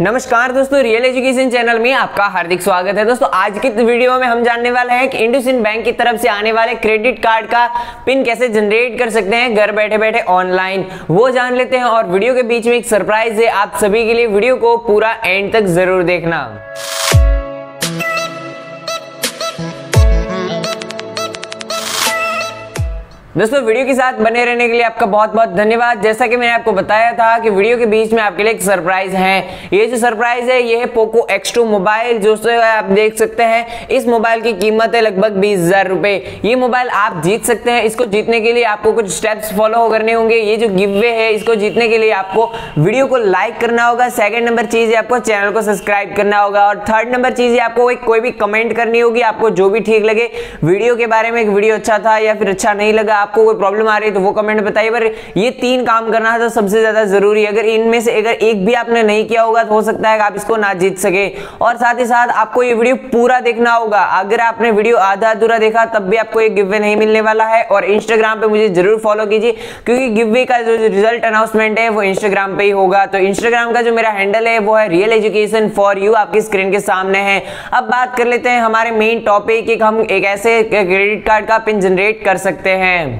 नमस्कार दोस्तों real education channel में आपका हार्दिक स्वागत है। दोस्तों, आज की वीडियो में हम जानने वाले हैं कि इंडोसिन बैंक की तरफ़ से आने वाले क्रेडिट कार्ड का पिन कैसे जनरेट कर सकते हैं घर बैठे बैठे ऑनलाइन वो जान लेते हैं और वीडियो के बीच में एक सरप्राइज़ है। आप सभी के लिए वीडियो को पूरा एंड तक ज़रूर देखना। दोस्तों, वीडियो के साथ बने रहने के लिए आपका बहुत बहुत धन्यवाद। जैसा कि मैंने आपको बताया था कि वीडियो के बीच में आपके लिए एक सरप्राइज़ है। ये जो सरप्राइज़ है, ये है पोको X2 मोबाइल जो आप देख सकते हैं। इस मोबाइल की कीमत है लगभग बीस हज़ार रुपए। ये मोबाइल आप जीत सकते हैं। इसको जीतने के लिए आपको कुछ स्टेप्स फॉलो करने होंगे। ये जो गिव वे है, इसको जीतने के लिए आपको वीडियो को लाइक करना होगा। सेकेंड नंबर चीज़ है आपको चैनल को सब्सक्राइब करना होगा। और थर्ड नंबर चीज़ है आपको कोई भी कमेंट करनी होगी, आपको जो भी ठीक लगे। वीडियो के बारे में वीडियो अच्छा था या फिर अच्छा नहीं लगा आपको कोई प्रॉब्लम आ रही है तो वो कमेंट बताइए। पर ये तीन काम करना तो सबसे ज़्यादा ज़रूरी है। अगर इनमें से अगर एक भी आपने नहीं किया होगा तो हो सकता है आप इसको ना जीत सके। और साथ ही साथ आपको ये वीडियो पूरा देखना होगा। अगर आपने वीडियो आधा अधूरा देखा, तब भी आपको ये गिवे नहीं मिलने वाला है। और इंस्टाग्राम पे मुझे ज़रूर फॉलो कीजिए, क्योंकि गिवे का जो रिज़ल्ट अनाउंसमेंट है, वो इंस्टाग्राम पे ही होगा। तो इंस्टाग्राम का जो मेरा हैंडल है, वो है रियल एजुकेशन फॉर यू आपकी स्क्रीन के सामने है। अब बात कर लेते हैं हमारे मेन टॉपिक हम एक ऐसे क्रेडिट कार्ड का पिन जनरेट कर सकते हैं।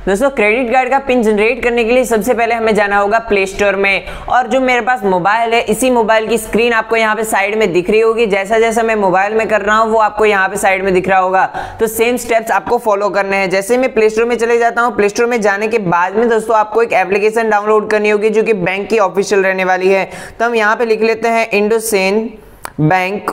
दोस्तों क्रेडिट कार्ड का पिन जनरेट करने के लिए सबसे पहले हमें जाना होगा प्ले स्टोर में। और जो मेरे पास मोबाइल है, इसी मोबाइल की स्क्रीन आपको यहाँ पे साइड में दिख रही होगी। जैसा जैसा मैं मोबाइल में कर रहा हूँ, वो आपको यहाँ पे साइड में दिख रहा होगा। तो सेम स्टेप्स आपको फॉलो करने हैं। जैसे मैं प्ले स्टोर में चले जाता हूँ प्ले स्टोर में जाने के बाद में दोस्तों, आपको एक एप्लीकेशन डाउनलोड करनी होगी, जो कि बैंक की ऑफिशियल रहने वाली है। तो हम यहाँ पे लिख लेते हैं इंडोसेन बैंक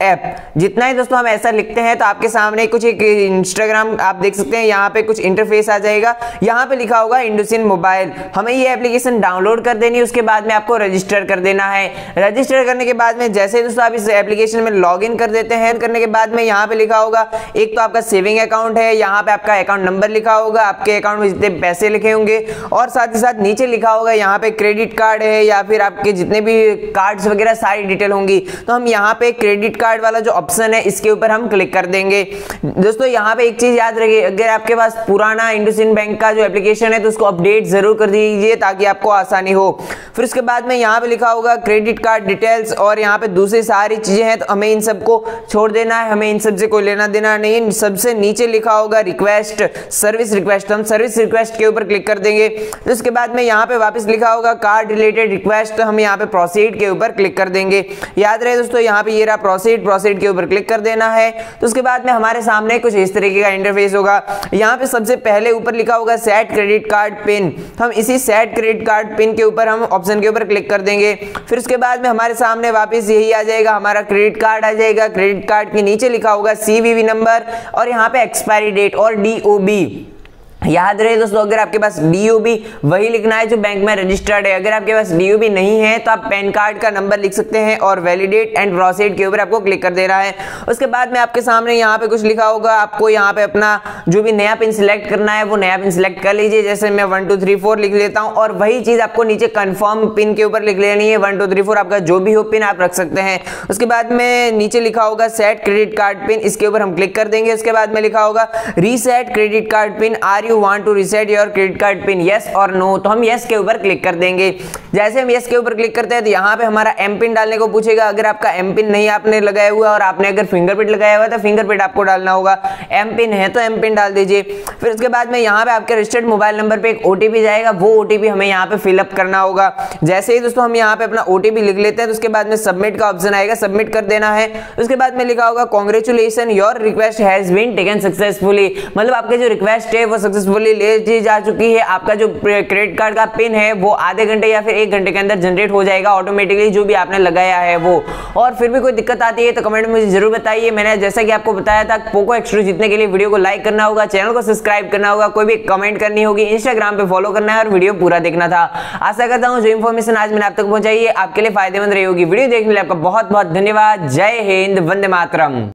ऐप जितना ही दोस्तों हम ऐसा लिखते हैं तो आपके सामने कुछ एक इंस्टाग्राम आप देख सकते हैं, यहाँ पे कुछ इंटरफेस आ जाएगा। यहाँ पे लिखा होगा इंडोसिन मोबाइल हमें ये एप्लीकेशन डाउनलोड कर देनी उसके बाद में आपको रजिस्टर कर देना है। रजिस्टर करने के बाद में जैसे दोस्तों आप इस एप्लीकेशन में लॉग कर देते हैं, करने के बाद में यहाँ पे लिखा होगा, एक तो आपका सेविंग अकाउंट है, यहाँ पे आपका अकाउंट नंबर लिखा होगा, आपके अकाउंट में जितने पैसे लिखे होंगे, और साथ ही साथ नीचे लिखा होगा, यहाँ पे क्रेडिट कार्ड है, या फिर आपके जितने भी कार्ड्स वगैरह सारी डिटेल होंगी। तो हम यहाँ पे क्रेडिट कार्ड कार्ड वाला जो ऑप्शन है, इसके ऊपर हम क्लिक कर देंगे। दोस्तों, यहाँ पे एक चीज़ याद रखिए, अगर आपके पास पुराना इंडोसिन बैंक का जो एप्लीकेशन है तो उसको अपडेट ज़रूर कर दीजिए ताकि आपको आसानी हो। फिर उसके बाद में यहाँ पे लिखा होगा क्रेडिट कार्ड डिटेल्स और यहाँ पे दूसरी सारी चीज़ें हैं तो हमें इन सबको छोड़ देना है, हमें इन सबसे कोई लेना देना नहीं सबसे नीचे लिखा होगा रिक्वेस्ट सर्विस रिक्वेस्ट हम सर्विस रिक्वेस्ट के ऊपर क्लिक कर देंगे। तो उसके बाद में यहाँ पे वापस लिखा होगा कार्ड रिलेटेड रिक्वेस्ट तो हम यहाँ पे प्रोसीड के ऊपर क्लिक कर देंगे। याद रहे दोस्तों, यहाँ पे ये रहा प्रोसीड प्रोसीड के ऊपर क्लिक कर देना है। तो उसके बाद में हमारे सामने कुछ इस तरीके का इंटरफेस होगा। यहाँ पे सबसे पहले ऊपर लिखा होगा सेट क्रेडिट कार्ड पिन हम इसी सेट क्रेडिट कार्ड पिन के ऊपर हम ऑप्शन के ऊपर क्लिक कर देंगे। फिर उसके बाद में हमारे सामने वापस यही आ जाएगा, हमारा क्रेडिट कार्ड आ जाएगा। क्रेडिट कार्ड के नीचे लिखा होगा सीवीवी नंबर और यहाँ पे एक्सपायरी डेट और डीओबी याद रहे दोस्तों, अगर आपके पास डीओबी वही लिखना है जो बैंक में रजिस्टर्ड है। अगर आपके पास डीओबी नहीं है तो आप पैन कार्ड का नंबर लिख सकते हैं और वैलिडेट एंड प्रोसीड के ऊपर आपको क्लिक कर देना है। उसके बाद में आपके सामने यहाँ पे कुछ लिखा होगा। आपको यहाँ पे अपना जो भी नया पिन सिलेक्ट करना है, वो नया पिन सिलेक्ट कर लीजिए। जैसे मैं वन टू थ्री फोर लिख लेता हूँ और वही चीज़ आपको नीचे कन्फर्म पिन के ऊपर लिख लेनी है। वन टू थ्री फोर आपका जो भी हो पिन आप रख सकते हैं। उसके बाद में नीचे लिखा होगा सेट क्रेडिट कार्ड पिन इसके ऊपर हम क्लिक कर देंगे। उसके बाद में लिखा होगा reset credit card pin are you want to reset your credit card pin yes और नो तो हम यस के ऊपर क्लिक कर देंगे। जैसे हम यस के ऊपर क्लिक करते हैं तो यहाँ पे हमारा एम पिन डालने को पूछेगा, अगर आपका एम पिन नहीं आपने लगाया हुआ और आपने अगर फिंगरप्रिंट लगाया हुआ तो फिंगरप्रिंट आपको डालना होगा। एम पिन है तो एम पिन डाल दीजिए। फिर उसके बाद में यहाँ पे आपके रजिस्टर्ड मोबाइल नंबर पे एक ओटीपी जाएगा, वो ओटीपी हमें यहाँ पे फिलअप करना होगा। जैसे ही दोस्तों हम यहाँ पे अपना ओटीपी लिख लेते हैं तो उसके बाद में सबमिट का ऑप्शन आएगा सबमिट कर देना है। उसके बाद में लिखा होगा congratulation your request has been taken successfully मतलब आपके जो रिक्वेस्ट है, वो सक्सेसफुली ले जा चुकी है। आपका जो क्रेडिट कार्ड का पिन है, वो आधे घंटे या फिर एक घंटे के अंदर जनरेट हो जाएगा ऑटोमेटिकली जो भी आपने लगाया है वो। और फिर भी कोई दिक्कत आती है तो कमेंट में मुझे ज़रूर बताइए। मैंने जैसा कि आपको बताया था पोको एक्सट्रू जीतने के लिए वीडियो को लाइक करना होगा चैनल को सब्सक्राइब करना होगा, कोई भी कमेंट करनी होगी इंस्टाग्राम पे फॉलो करना है और वीडियो पूरा देखना था। आशा करता हूँ जो इन्फॉर्मेशन आज मैंने आप तक पहुंचाई है, आपके लिए फ़ायदेमंद रही होगी। वीडियो देखने लिए आपका बहुत बहुत धन्यवाद। जय हिंद, वंदे मातरम।